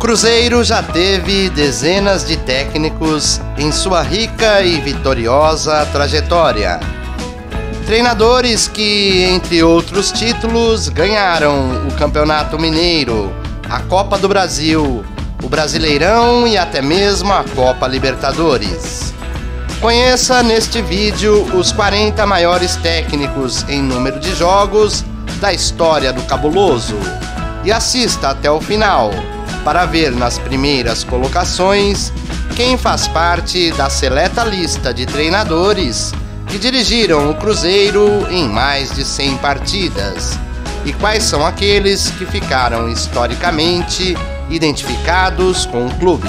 Cruzeiro já teve dezenas de técnicos em sua rica e vitoriosa trajetória. Treinadores que, entre outros títulos, ganharam o Campeonato Mineiro, a Copa do Brasil, o Brasileirão e até mesmo a Copa Libertadores. Conheça neste vídeo os 40 maiores técnicos em número de jogos da história do Cabuloso e assista até o final para ver nas primeiras colocações quem faz parte da seleta lista de treinadores que dirigiram o Cruzeiro em mais de 100 partidas e quais são aqueles que ficaram historicamente identificados com o clube.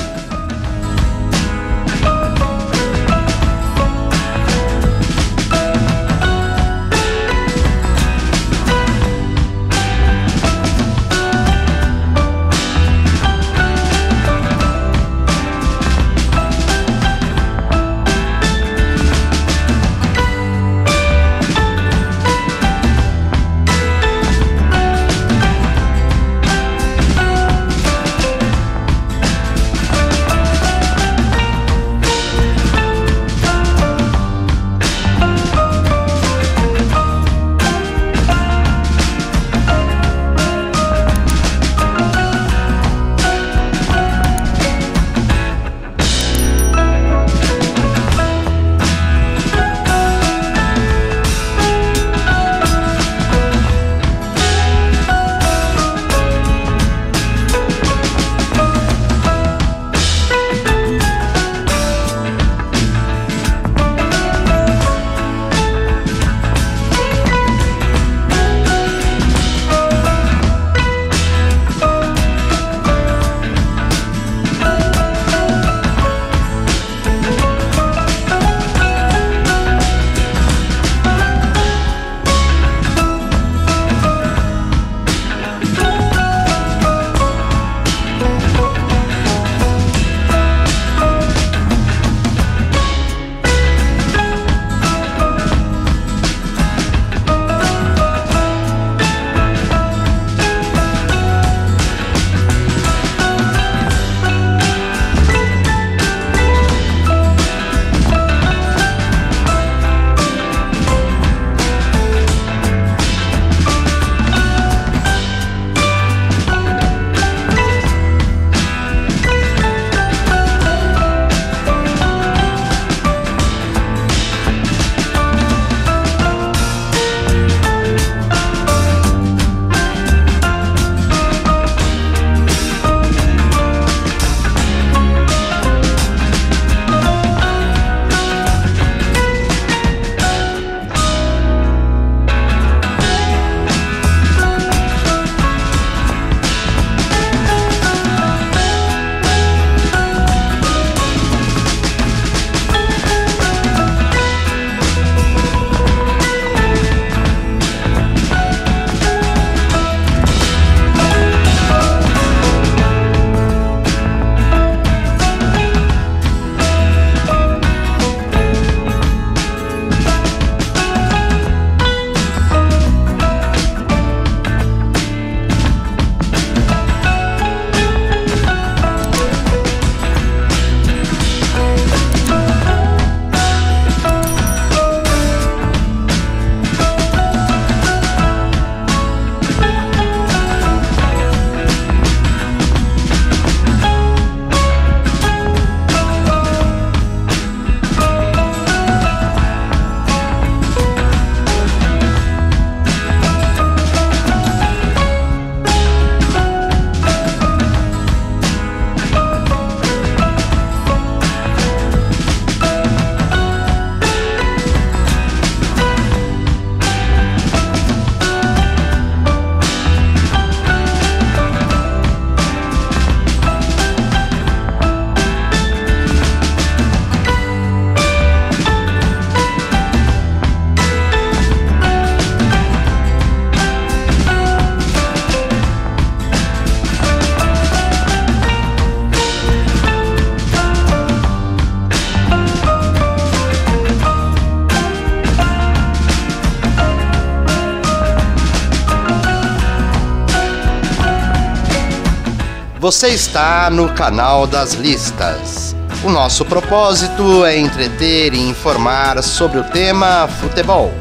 Você está no canal das listas. O nosso propósito é entreter e informar sobre o tema futebol.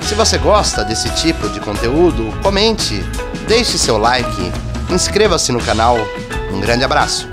Se você gosta desse tipo de conteúdo, comente, deixe seu like, inscreva-se no canal. Um grande abraço.